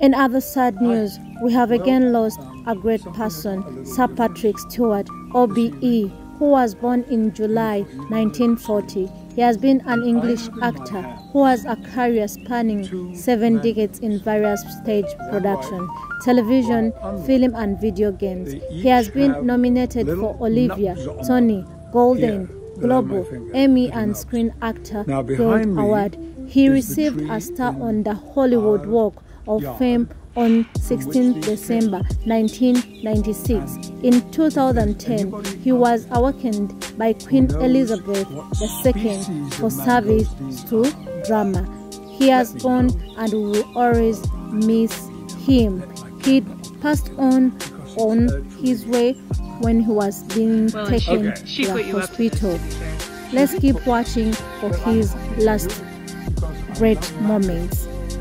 In other sad news, we have again lost a great person, Sir Patrick Stewart, OBE, who was born in July 1940. He has been an English actor who has a career spanning seven decades in various stage production, television, film and video games. He has been nominated for Olivia, Tony, Golden, Global, Emmy and Screen Actor Guild Award. He received a star on the Hollywood Walk of Fame on 16 December 1996. In 2010, he was awakened by Queen Elizabeth II for service to drama. He has gone and we will always miss him. He passed on on his way when he was being well, taken okay. to the hospital. Let's keep watching for his last great moments.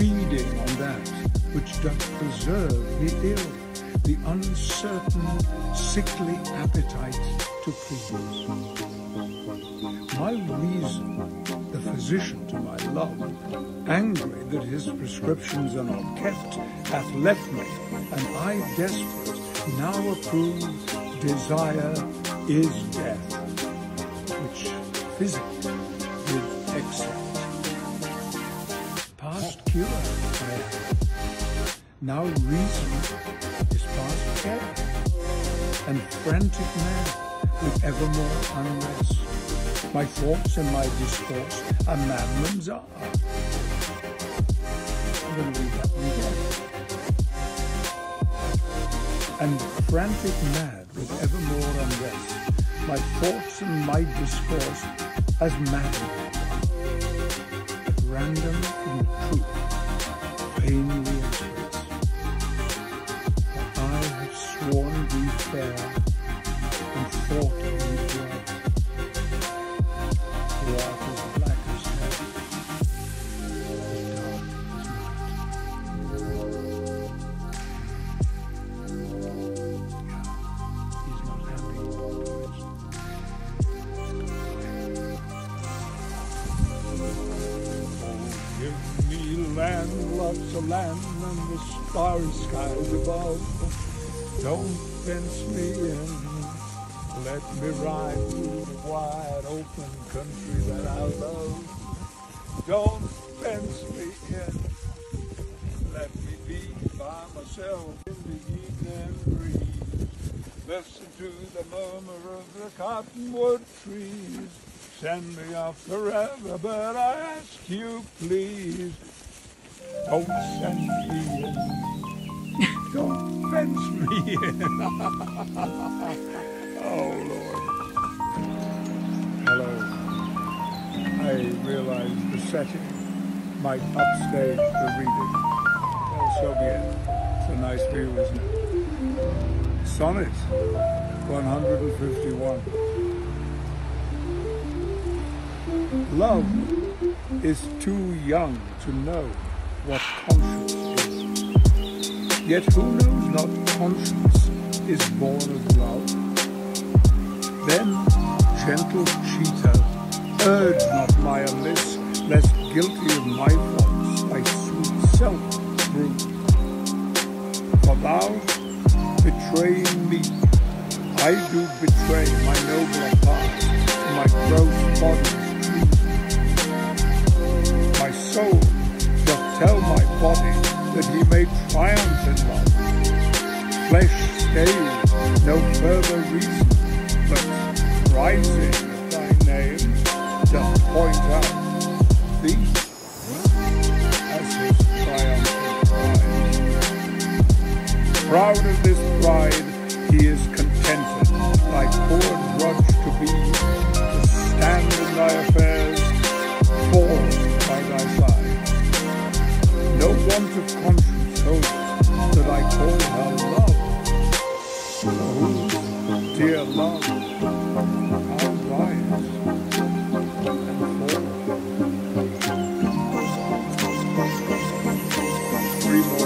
feeding on that which doth preserve the ill, the uncertain, sickly appetite to please. My reason, the physician to my love, angry that his prescriptions are not kept, hath left me, and I desperate now approve desire is death, which physic did excel cure Now reason is past care, and frantic man with evermore unrest. My thoughts and my discourse are. One again. And frantic mad with evermore unrest, my thoughts and my discourse as madmen random express. For I have sworn thee fair, land, lots of land, and the starry skies above. Don't fence me in, let me ride through the wide open country that I love. Don't fence me in, let me be by myself in the evening breeze. Listen to the murmur of the cottonwood trees. Send me off forever, but I ask you please, me in. Don't fence me in. oh, Lord. Hello. I realize the setting might upstage the reading. So be it. It's a nice view, isn't it? Sonnet 151. Love is too young to know what conscience is. Yet who knows not conscience is born of love? Then, gentle cheater, urge not my amiss, lest guilty of my faults thy sweet self prove. For thou, betraying me, I do betray my nobler parts, my gross treason. My soul tell my body that he may triumph in love. Flesh stays no further reason, but rising thy name doth point out thee as his triumphant pride. Proud of this pride, he is three more.